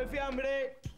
el fiambre!